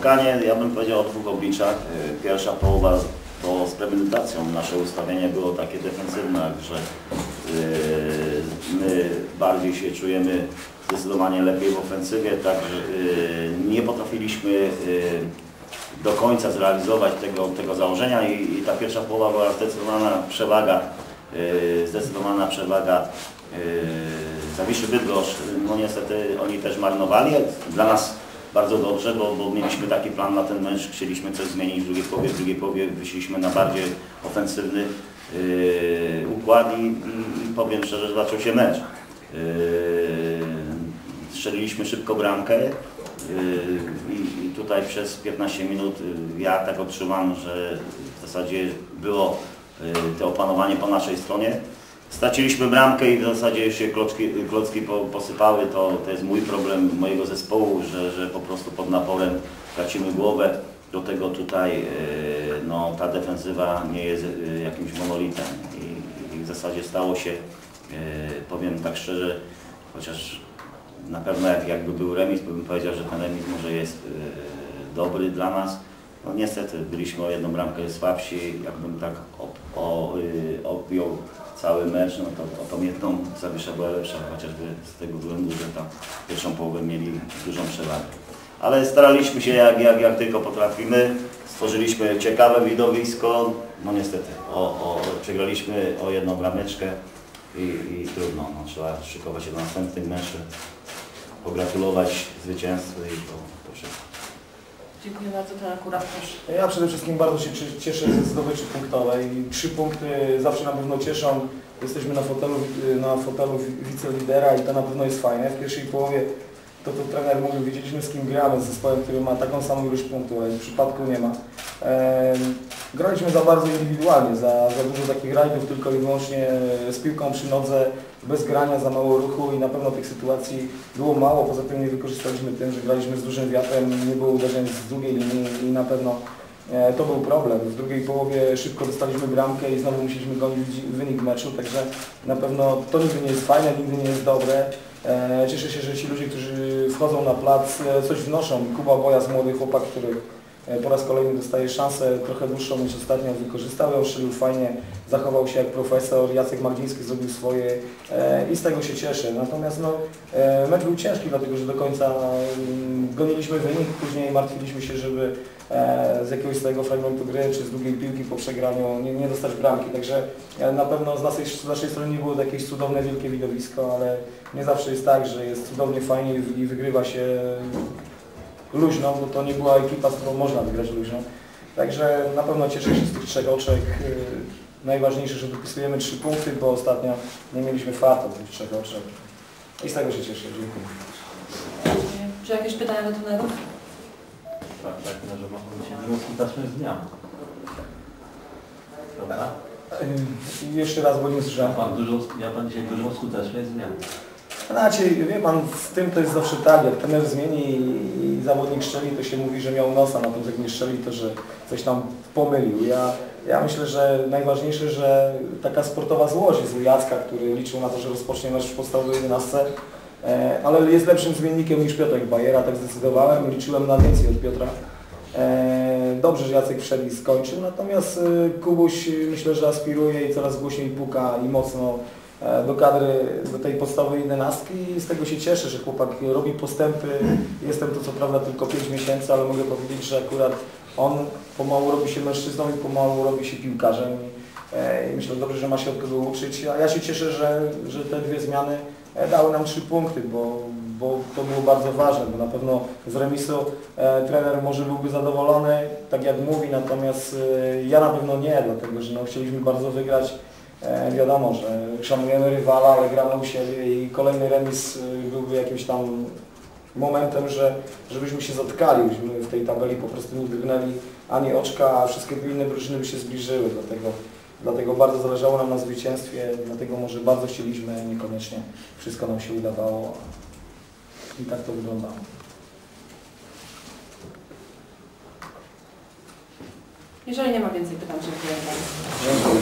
spotkanie, ja bym powiedział o dwóch obliczach. Y, Pierwsza połowa to z premedytacją. Nasze ustawienie było takie defensywne, że y, my bardziej się czujemy zdecydowanie lepiej w ofensywie, także y, nie potrafiliśmy do końca zrealizować tego, tego założenia i, i ta pierwsza połowa była zdecydowana przewaga, zdecydowana przewaga Zawiszy Bydgoszcz. No niestety oni też marnowali. Dla nas bardzo dobrze, bo, bo mieliśmy taki plan na ten mecz, chcieliśmy coś zmienić w drugiej połowie. W drugiej połowie wyszliśmy na bardziej ofensywny y, układ i, i powiem szczerze, że zaczął się mecz. Yy, Strzeliliśmy szybko bramkę yy, i, i tutaj przez 15 minut yy, ja tak odczuwam, że w zasadzie było yy, to opanowanie po naszej stronie. Straciliśmy bramkę i w zasadzie się klocki, klocki po- posypały. To, to jest mój problem mojego zespołu, że, że po prostu pod naporem tracimy głowę. Do tego tutaj yy, no, ta defensywa nie jest yy, jakimś monolitem i, i w zasadzie stało się, yy, powiem tak szczerze, chociaż na pewno jak, jakby był remis, bym powiedział, że ten remis może jest dobry dla nas. No niestety byliśmy o jedną bramkę słabsi, jakbym tak op, o, objął cały mecz, no to, to tą jedną Zawisza była lepsza, chociażby z tego względu, że tam pierwszą połowę mieli dużą przewagę. Ale staraliśmy się jak, jak, jak tylko potrafimy, stworzyliśmy ciekawe widowisko, no niestety, o, o, przegraliśmy o jedną brameczkę i, i trudno, no, trzeba szykować się do następnych meczy, pogratulować zwycięstwu i to, to wszystko. Dziękuję bardzo, to akurat proszę. Ja przede wszystkim bardzo się cie- cieszę ze zdobyczy punktowej. Trzy punkty zawsze na pewno cieszą. Jesteśmy na fotelu, na fotelu wi- wicelidera i to na pewno jest fajne. W pierwszej połowie to, to trener mówił, wiedzieliśmy z kim gramy, z zespołem, który ma taką samą ilość punktów, ale w przypadku nie ma. Ehm, graliśmy za bardzo indywidualnie, za, za dużo takich rajdów tylko i wyłącznie z piłką przy nodze, bez grania, za mało ruchu i na pewno tych sytuacji było mało. Poza tym nie wykorzystaliśmy tym, że graliśmy z dużym wiatrem, nie było uderzeń z drugiej linii i na pewno E, To był problem. W drugiej połowie szybko dostaliśmy bramkę i znowu musieliśmy gonić wynik meczu, także na pewno to nigdy nie jest fajne, nigdy nie jest dobre. E, Cieszę się, że ci ludzie, którzy wchodzą na plac, e, coś wnoszą. Kuba Bojas, młody chłopak, który e, po raz kolejny dostaje szansę, trochę dłuższą niż ostatnio, wykorzystał ją, fajnie, zachował się jak profesor, Jacek Magdziński zrobił swoje e, i z tego się cieszę. Natomiast no, e, mecz był ciężki, dlatego że do końca mm, goniliśmy wynik, później martwiliśmy się, żeby e, z jakiegoś swojego fragmentu gry, czy z długiej piłki po przegraniu nie, nie dostać bramki. Także e, na pewno z naszej, z naszej strony nie było to jakieś cudowne, wielkie widowisko, ale nie zawsze jest tak, że jest cudownie, fajnie i wygrywa się luźno, bo to nie była ekipa, z którą można wygrać luźno. Także na pewno cieszę się z tych trzech oczek. E, Najważniejsze, że dopisujemy trzy punkty, bo ostatnio nie mieliśmy farta tych trzech oczek. I z tego się cieszę. Dziękuję. Czy jakieś pytania do trenerów? Tak, tak, no, że być dużo skutecznych zmian. Prawda? Jeszcze raz, bo nie Ja słyszałem. pan, dużo, ja pan dzisiaj dużo skutecznych zmian. Znaczy, wie pan, z tym to jest zawsze tak, jak trener zmieni i, zawodnik strzeli, to się mówi, że miał nosa, natomiast jak nie strzeli, to że coś tam pomylił. Ja, ja myślę, że najważniejsze, że taka sportowa złość jest u Jacka, który liczył na to, że rozpocznie mecz w podstawowej 11, e, ale jest lepszym zmiennikiem niż Piotrek Bajera, tak zdecydowałem, liczyłem na więcej od Piotra. E, Dobrze, że Jacek wszedł i skończył, natomiast e, Kubuś myślę, że aspiruje i coraz głośniej puka i mocno do kadry, do tej podstawowej jedenastki i z tego się cieszę, że chłopak robi postępy. Jestem tu co prawda tylko 5 miesięcy, ale mogę powiedzieć, że akurat on pomału robi się mężczyzną i pomału robi się piłkarzem. E, I myślę, że dobrze, że ma się od kogo uczyć. A ja się cieszę, że, że te dwie zmiany e, dały nam trzy punkty, bo, bo to było bardzo ważne, bo na pewno z remisu e, trener może byłby zadowolony, tak jak mówi, natomiast e, ja na pewno nie, dlatego że no, chcieliśmy bardzo wygrać. E, wiadomo, że szanujemy rywala, ale gramy u siebie i kolejny remis e, byłby jakimś tam momentem, że żebyśmy się zatkali, byśmy w tej tabeli po prostu nie wygnęli ani oczka, a wszystkie inne drużyny by się zbliżyły, dlatego, dlatego bardzo zależało nam na zwycięstwie, dlatego może bardzo chcieliśmy, niekoniecznie wszystko nam się udawało i tak to wyglądało. Jeżeli nie ma więcej pytań, dziękuję. Dziękuję.